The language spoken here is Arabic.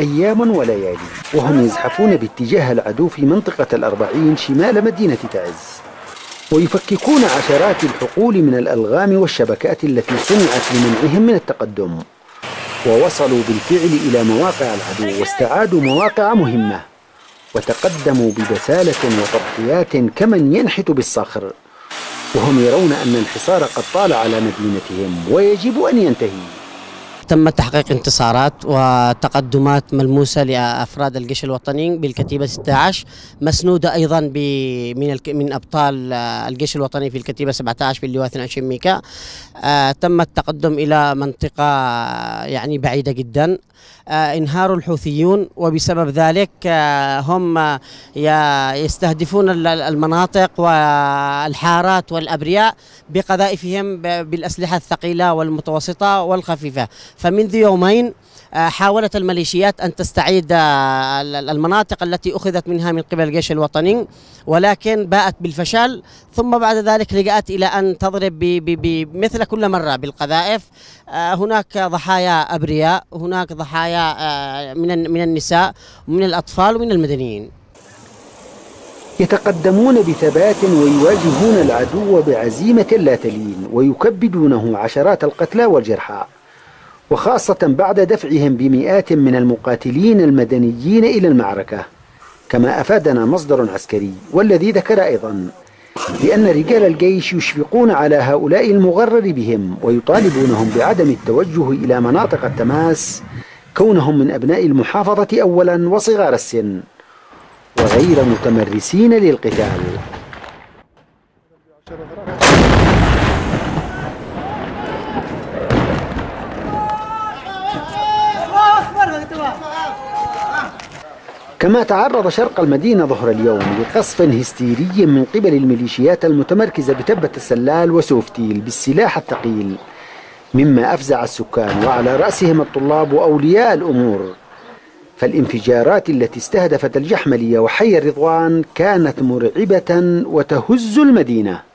أيام وليالي وهم يزحفون باتجاه العدو في منطقة الأربعين شمال مدينة تعز. ويفككون عشرات الحقول من الألغام والشبكات التي صنعت لمنعهم من التقدم. ووصلوا بالفعل إلى مواقع العدو واستعادوا مواقع مهمة. وتقدموا ببسالة وتضحيات كمن ينحت بالصخر. وهم يرون أن الحصار قد طال على مدينتهم ويجب أن ينتهي. تم تحقيق انتصارات وتقدمات ملموسة لأفراد الجيش الوطني بالكتيبة 16 مسنودة أيضا من من أبطال الجيش الوطني في الكتيبة 17 في اللواء 22 ميكا. آه، تم التقدم إلى منطقة يعني بعيدة جدا. آه، إنهار الحوثيون وبسبب ذلك آه، هم يستهدفون المناطق والحارات والأبرياء بقذائفهم بالأسلحة الثقيلة والمتوسطة والخفيفة. فمنذ يومين آه، حاولت الميليشيات أن تستعيد المناطق التي أخذت منها من قبل الجيش الوطني ولكن باءت بالفشل. ثم بعد ذلك لجأت إلى أن تضرب مثل كل مرة بالقذائف. هناك ضحايا أبرياء هناك ضحايا من من النساء ومن الأطفال ومن المدنيين. يتقدمون بثبات ويواجهون العدو بعزيمة لا تلين ويكبدونه عشرات القتلى والجرحى. وخاصة بعد دفعهم بمئات من المقاتلين المدنيين إلى المعركة. كما أفادنا مصدر عسكري والذي ذكر أيضا بأن رجال الجيش يشفقون على هؤلاء المغرر بهم ويطالبونهم بعدم التوجه إلى مناطق التماس كونهم من أبناء المحافظة أولا وصغار السن وغير متمرسين للقتال. كما تعرض شرق المدينة ظهر اليوم لقصف هستيري من قبل الميليشيات المتمركزة بتبة السلال وسوفتيل بالسلاح الثقيل. مما أفزع السكان وعلى رأسهم الطلاب وأولياء الأمور. فالانفجارات التي استهدفت الجحملية وحي الرضوان كانت مرعبة وتهز المدينة.